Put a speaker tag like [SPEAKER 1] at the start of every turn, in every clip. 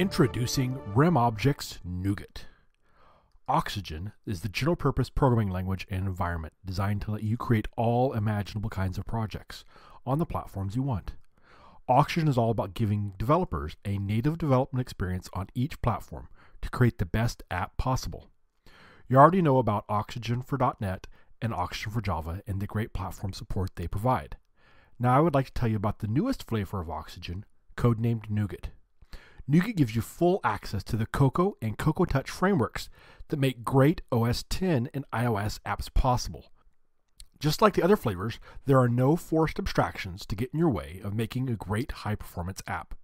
[SPEAKER 1] Introducing RemObjects Nougat. Oxygene is the general purpose programming language and environment designed to let you create all imaginable kinds of projects on the platforms you want. Oxygene is all about giving developers a native development experience on each platform to create the best app possible. You already know about Oxygene for .NET and Oxygene for Java and the great platform support they provide. Now I would like to tell you about the newest flavor of Oxygene, codenamed Nougat. Nougat gives you full access to the Cocoa and Cocoa Touch frameworks that make great OS 10 and iOS apps possible. Just like the other flavors, there are no forced abstractions to get in your way of making a great high performance app.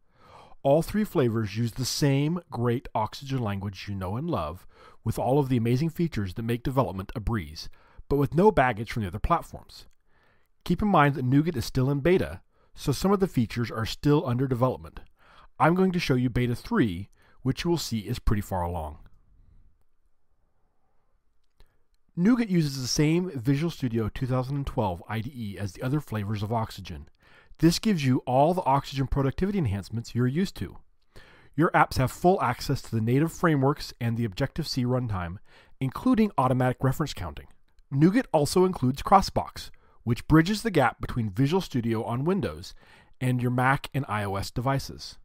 [SPEAKER 1] All three flavors use the same great Oxygene language you know and love, with all of the amazing features that make development a breeze, but with no baggage from the other platforms. Keep in mind that Nougat is still in beta, so some of the features are still under development. I'm going to show you beta 3, which you will see is pretty far along. Nougat uses the same Visual Studio 2012 IDE as the other flavors of Oxygene. This gives you all the Oxygene productivity enhancements you're used to. Your apps have full access to the native frameworks and the Objective-C runtime, including automatic reference counting. Nougat also includes Crossbox, which bridges the gap between Visual Studio on Windows and your Mac and iOS devices.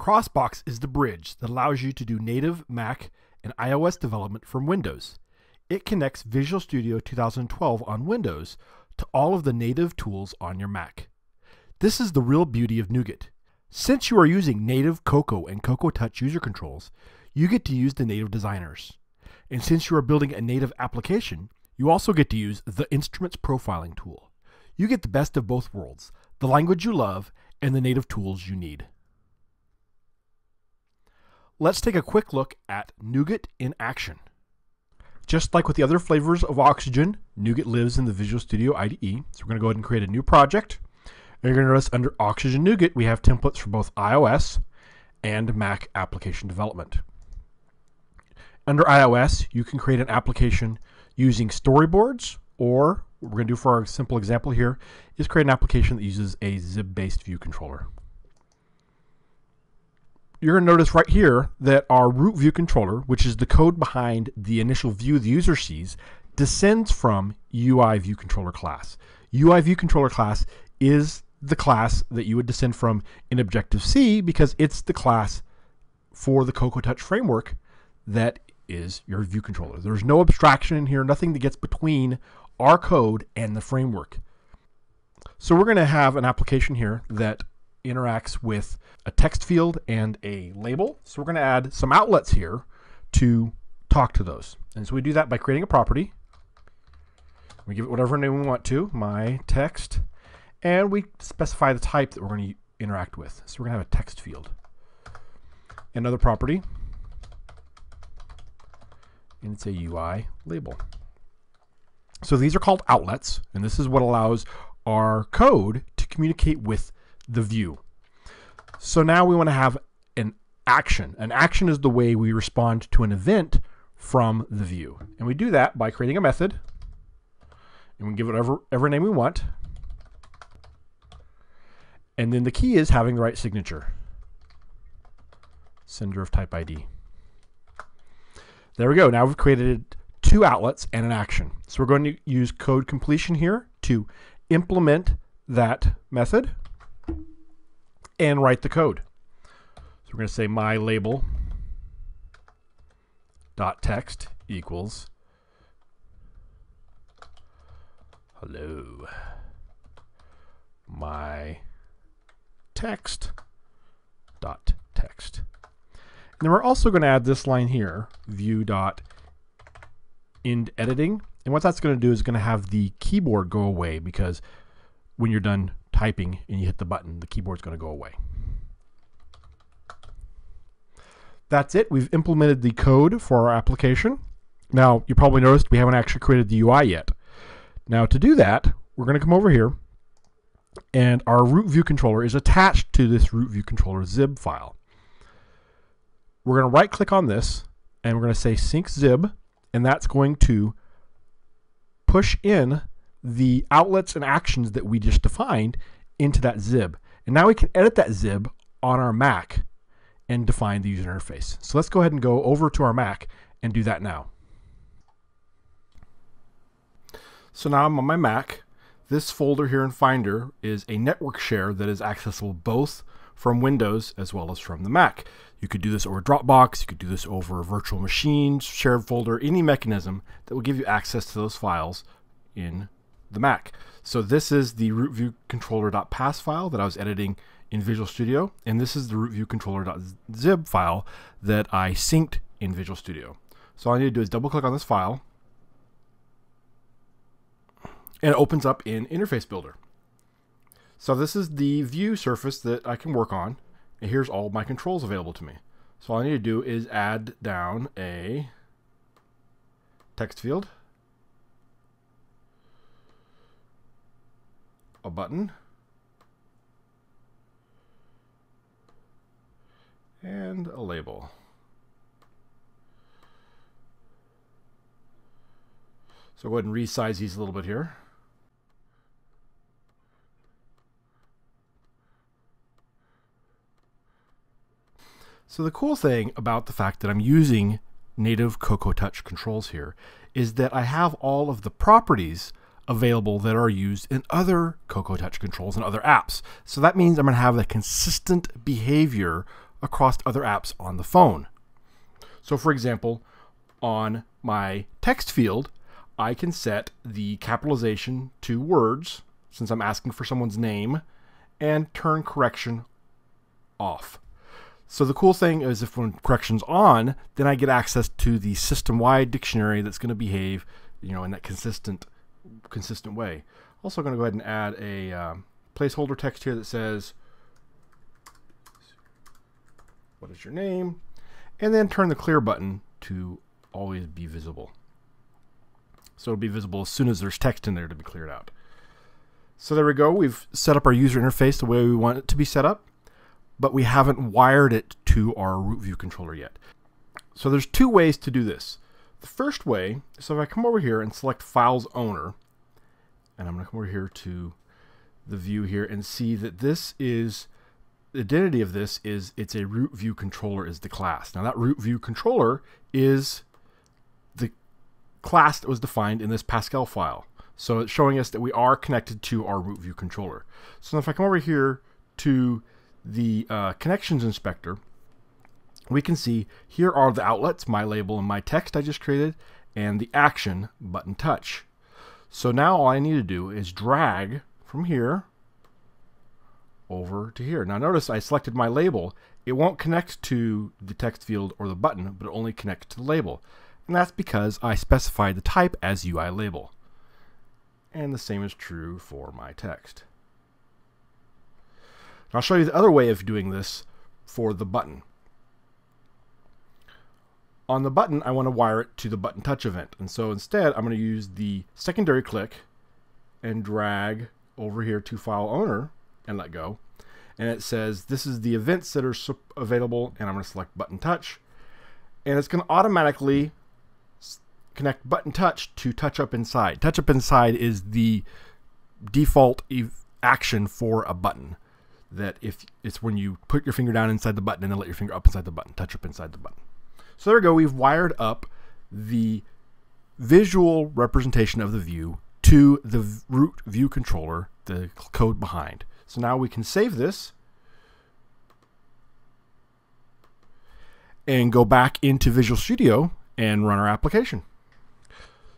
[SPEAKER 1] Crossbox is the bridge that allows you to do native Mac and iOS development from Windows. It connects Visual Studio 2012 on Windows to all of the native tools on your Mac. This is the real beauty of Nougat. Since you are using native Cocoa and Cocoa Touch user controls, you get to use the native designers. And since you are building a native application, you also get to use the Instruments Profiling tool. You get the best of both worlds, the language you love and the native tools you need. Let's take a quick look at Nougat in action. Just like with the other flavors of Oxygene, Nougat lives in the Visual Studio IDE. So we're going to go ahead and create a new project. And you're going to notice under Oxygene Nougat, we have templates for both iOS and Mac application development. Under iOS, you can create an application using storyboards, or what we're going to do for our simple example here is create an application that uses a XIB-based view controller you're going to notice right here that our root view controller, which is the code behind the initial view the user sees, descends from UI view controller class. UI view controller class is the class that you would descend from in Objective-C because it's the class for the Cocoa Touch framework that is your view controller. There's no abstraction in here, nothing that gets between our code and the framework. So we're going to have an application here that interacts with a text field and a label. So we're going to add some outlets here to talk to those. And so we do that by creating a property. We give it whatever name we want to, my text, and we specify the type that we're going to interact with. So we're going to have a text field. Another property, and it's a UI label. So these are called outlets, and this is what allows our code to communicate with the view. So now we want to have an action. An action is the way we respond to an event from the view. And we do that by creating a method. And we give it whatever, whatever name we want. And then the key is having the right signature. Sender of type ID. There we go. Now we've created two outlets and an action. So we're going to use code completion here to implement that method and write the code. So we're going to say my label dot text equals hello my text dot text. And then we're also going to add this line here, view dot end editing. And what that's going to do is going to have the keyboard go away because when you're done typing and you hit the button, the keyboard's going to go away. That's it. We've implemented the code for our application. Now, you probably noticed we haven't actually created the UI yet. Now, to do that, we're going to come over here, and our root view controller is attached to this root view controller xib file. We're going to right click on this, and we're going to say sync xib, and that's going to push in the outlets and actions that we just defined into that xib. And now we can edit that xib on our Mac and define the user interface. So let's go ahead and go over to our Mac and do that now. So now I'm on my Mac. This folder here in Finder is a network share that is accessible both from Windows as well as from the Mac. You could do this over Dropbox, you could do this over a virtual machine, shared folder, any mechanism that will give you access to those files in the Mac. So this is the rootviewcontroller.pas file that I was editing in Visual Studio, and this is the rootviewcontroller.xib file that I synced in Visual Studio. So all I need to do is double click on this file, and it opens up in Interface Builder. So this is the view surface that I can work on, and here's all my controls available to me. So all I need to do is add down a text field, a button, and a label. So go ahead and resize these a little bit here. So the cool thing about the fact that I'm using native Cocoa Touch controls here is that I have all of the properties available that are used in other Cocoa Touch controls and other apps. So that means I'm going to have a consistent behavior across other apps on the phone. So for example, on my text field, I can set the capitalization to words since I'm asking for someone's name and turn correction off. So the cool thing is if when correction's on, then I get access to the system-wide dictionary that's going to behave, you know, in that consistent, consistent way. Also going to go ahead and add a um, placeholder text here that says, what is your name? And then turn the clear button to always be visible. So it'll be visible as soon as there's text in there to be cleared out. So there we go. We've set up our user interface the way we want it to be set up but we haven't wired it to our root view controller yet. So there's two ways to do this. The first way, so if I come over here and select Files Owner, and I'm going to come over here to the view here and see that this is, the identity of this is it's a root view controller is the class. Now that root view controller is the class that was defined in this Pascal file. So it's showing us that we are connected to our root view controller. So if I come over here to the uh, connections inspector, we can see here are the outlets, my label and my text I just created, and the action button touch. So now all I need to do is drag from here over to here. Now notice I selected my label. It won't connect to the text field or the button, but it only connects to the label. And that's because I specified the type as UI label. And the same is true for my text. I'll show you the other way of doing this for the button. On the button, I want to wire it to the button touch event. And so instead, I'm going to use the secondary click and drag over here to file owner and let go. And it says this is the events that are available and I'm going to select button touch. And it's going to automatically connect button touch to touch up inside. Touch up inside is the default action for a button that if it's when you put your finger down inside the button and then let your finger up inside the button, touch up inside the button. So there we go. We've wired up the visual representation of the view to the root view controller, the code behind. So now we can save this and go back into Visual Studio and run our application.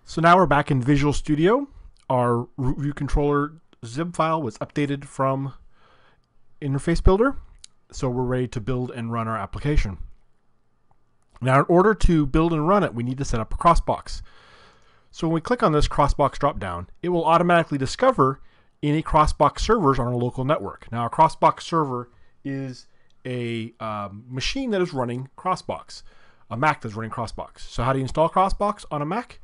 [SPEAKER 1] So now we're back in Visual Studio. Our root view controller xib file was updated from interface builder. So we're ready to build and run our application. Now, in order to build and run it, we need to set up a crossbox. So when we click on this crossbox dropdown, it will automatically discover any crossbox servers on our local network. Now, a crossbox server is a um, machine that is running crossbox, a Mac that's running crossbox. So how do you install crossbox on a Mac?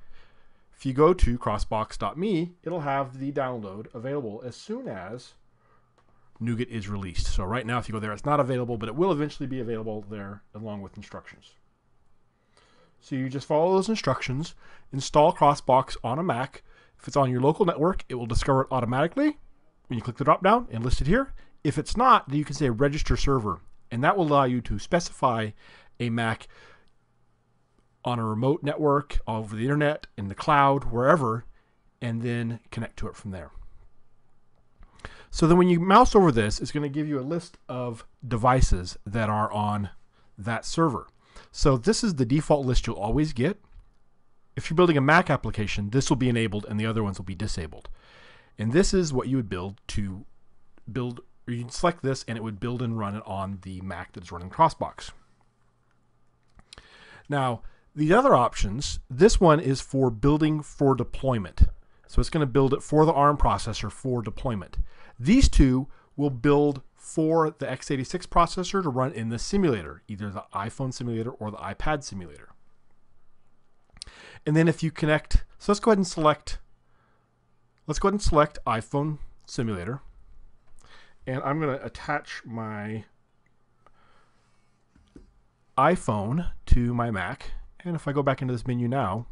[SPEAKER 1] If you go to crossbox.me, it'll have the download available as soon as Nougat is released. So right now, if you go there, it's not available, but it will eventually be available there along with instructions. So you just follow those instructions, install Crossbox on a Mac. If it's on your local network, it will discover it automatically when you click the drop down and list it here. If it's not, then you can say register server And that will allow you to specify a Mac on a remote network, over the internet, in the cloud, wherever, and then connect to it from there. So then when you mouse over this, it's going to give you a list of devices that are on that server. So this is the default list you'll always get. If you're building a Mac application, this will be enabled and the other ones will be disabled. And this is what you would build to build, or you'd select this and it would build and run it on the Mac that's running Crossbox. Now, the other options, this one is for building for deployment. So it's going to build it for the ARM processor for deployment. These two will build for the x86 processor to run in the simulator, either the iPhone simulator or the iPad simulator. And then if you connect, so let's go ahead and select, let's go ahead and select iPhone simulator. And I'm going to attach my iPhone to my Mac. And if I go back into this menu now,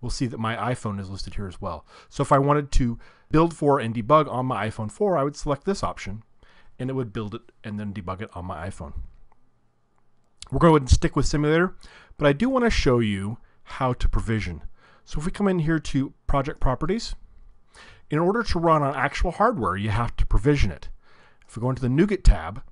[SPEAKER 1] we'll see that my iPhone is listed here as well. So if I wanted to build for and debug on my iPhone 4, I would select this option and it would build it and then debug it on my iPhone. We're going to stick with simulator, but I do want to show you how to provision. So if we come in here to project properties, in order to run on actual hardware, you have to provision it. If we go into the Nougat tab,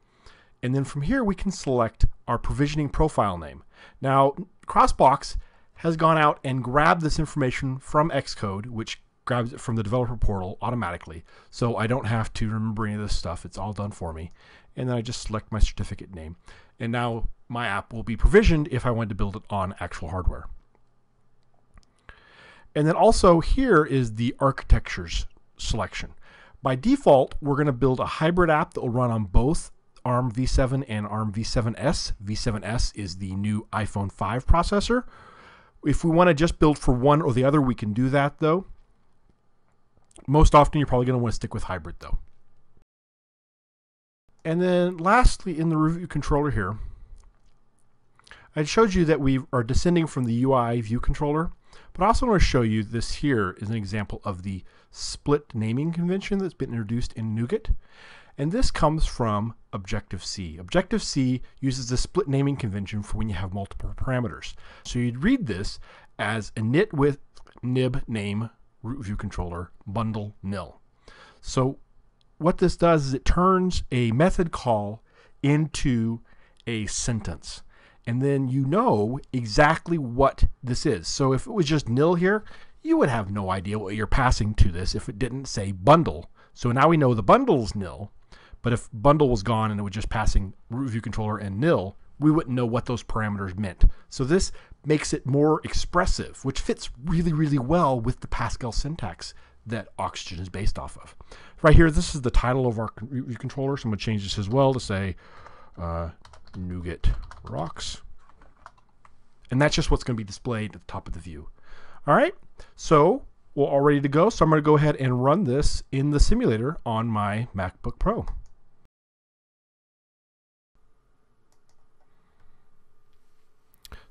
[SPEAKER 1] and then from here we can select our provisioning profile name. Now, Crossbox has gone out and grabbed this information from Xcode, which grabs it from the developer portal automatically. So I don't have to remember any of this stuff. It's all done for me. And then I just select my certificate name. And now my app will be provisioned if I want to build it on actual hardware. And then also here is the architectures selection. By default, we're going to build a hybrid app that will run on both ARM v7 and ARM v7s. v7s is the new iPhone 5 processor. If we want to just build for one or the other, we can do that though. Most often, you're probably going to want to stick with hybrid though. And then lastly, in the review controller here, I showed you that we are descending from the UI view controller, but I also want to show you this here is an example of the split naming convention that's been introduced in Nougat. And this comes from Objective-C. Objective-C uses the split naming convention for when you have multiple parameters. So you'd read this as init with nib name root view controller bundle nil. So what this does is it turns a method call into a sentence. And then you know exactly what this is. So if it was just nil here, you would have no idea what you're passing to this if it didn't say bundle. So now we know the bundle is nil, but if bundle was gone and it was just passing root view controller and nil, we wouldn't know what those parameters meant. So this makes it more expressive, which fits really, really well with the Pascal syntax that Oxygene is based off of. Right here, this is the title of our controller. So I'm going to change this as well to say uh, Nougat Rocks. And that's just what's going to be displayed at the top of the view. All right, so we're all ready to go. So I'm going to go ahead and run this in the simulator on my MacBook Pro.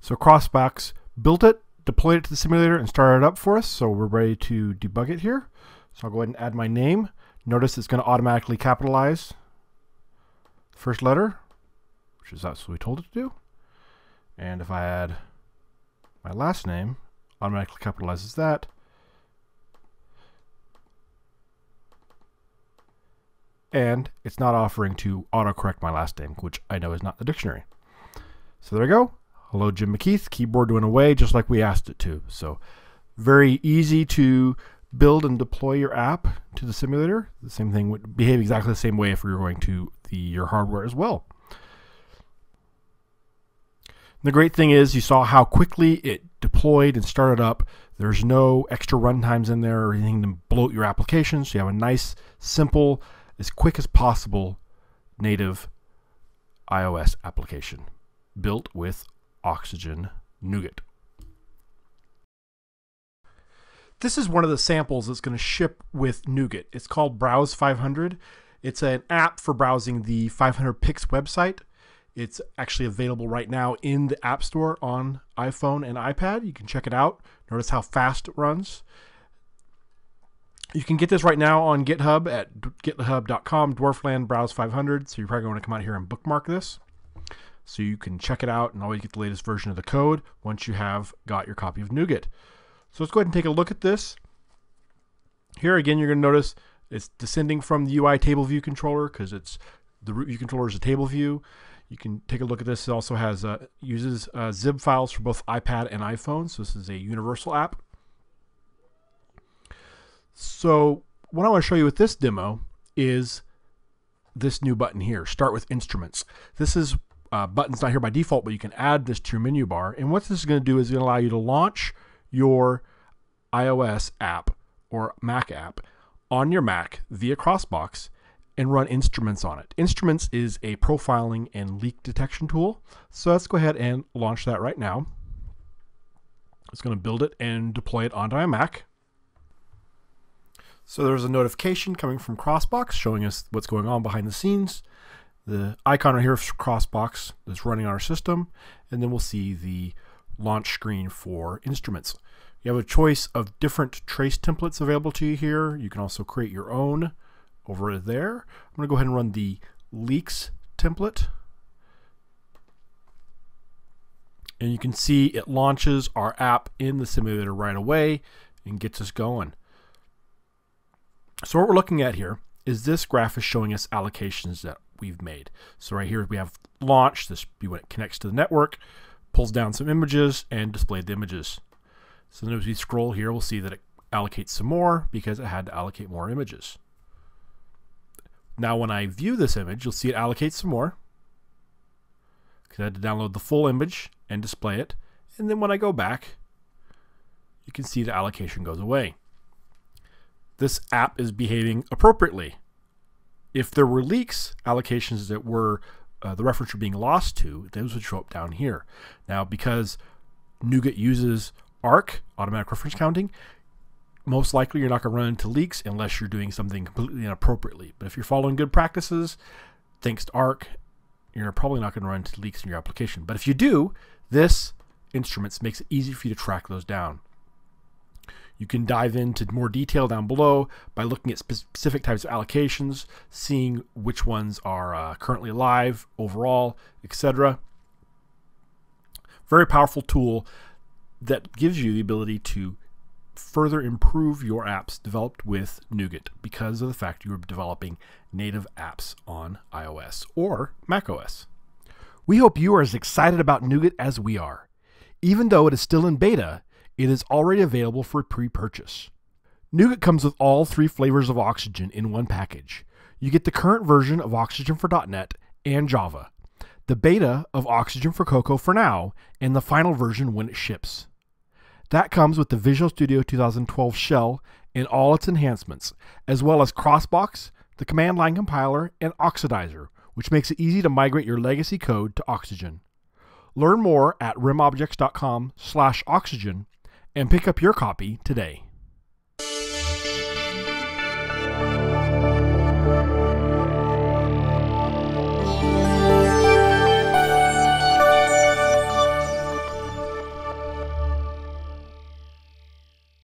[SPEAKER 1] So Crossbox built it, deployed it to the simulator, and started it up for us. So we're ready to debug it here. So I'll go ahead and add my name. Notice it's going to automatically capitalize first letter, which is that's what we told it to do. And if I add my last name, automatically capitalizes that. And it's not offering to autocorrect my last name, which I know is not the dictionary. So there we go. Hello, Jim McKeith. Keyboard went away just like we asked it to. So very easy to build and deploy your app to the simulator. The same thing would behave exactly the same way if we were going to the your hardware as well. The great thing is you saw how quickly it deployed and started up. There's no extra runtimes in there or anything to bloat your application. So you have a nice, simple, as quick as possible native iOS application built with Oxygene Nougat. This is one of the samples that's going to ship with Nougat. It's called Browse 500. It's an app for browsing the 500px website. It's actually available right now in the App Store on iPhone and iPad. You can check it out. Notice how fast it runs. You can get this right now on GitHub at github.com, Dwarfland Browse 500. So you're probably going to come out here and bookmark this. So you can check it out and always get the latest version of the code once you have got your copy of Nougat. So let's go ahead and take a look at this. Here again, you're going to notice it's descending from the UI table view controller because it's the root view controller is a table view. You can take a look at this. It also has uh, uses uh, xib files for both iPad and iPhone. So this is a universal app. So what I want to show you with this demo is this new button here. Start with instruments. This is uh, buttons not here by default, but you can add this to your menu bar. And what this is going to do is going to allow you to launch your iOS app or Mac app on your Mac via Crossbox and run instruments on it. Instruments is a profiling and leak detection tool. So let's go ahead and launch that right now. It's going to build it and deploy it onto my Mac. So there's a notification coming from Crossbox showing us what's going on behind the scenes. The icon right here of Crossbox that's running on our system, and then we'll see the launch screen for instruments. You have a choice of different trace templates available to you here. You can also create your own over there. I'm going to go ahead and run the leaks template. And you can see it launches our app in the simulator right away and gets us going. So what we're looking at here is this graph is showing us allocations that we've made. So right here we have launch, this when it connects to the network, pulls down some images and displayed the images. So then as we scroll here, we'll see that it allocates some more because it had to allocate more images. Now when I view this image, you'll see it allocates some more because I had to download the full image and display it. And then when I go back, you can see the allocation goes away. This app is behaving appropriately. If there were leaks, allocations that were uh, the reference were being lost to, those would show up down here. Now, because Nougat uses ARC, automatic reference counting, most likely you're not going to run into leaks unless you're doing something completely inappropriately. But if you're following good practices, thanks to ARC, you're probably not going to run into leaks in your application. But if you do, this instruments makes it easy for you to track those down. You can dive into more detail down below by looking at specific types of allocations, seeing which ones are uh, currently live, overall, etc. Very powerful tool that gives you the ability to further improve your apps developed with Nougat because of the fact you are developing native apps on iOS or macOS. We hope you are as excited about Nougat as we are. Even though it is still in beta, it is already available for pre purchase. Nougat comes with all three flavors of Oxygene in one package. You get the current version of Oxygene for .NET and Java, the beta of Oxygene for Cocoa for now, and the final version when it ships. That comes with the Visual Studio 2012 shell and all its enhancements, as well as Crossbox, the command line compiler, and Oxidizer, which makes it easy to migrate your legacy code to Oxygene. Learn more at remobjects.com slash oxygene and pick up your copy today.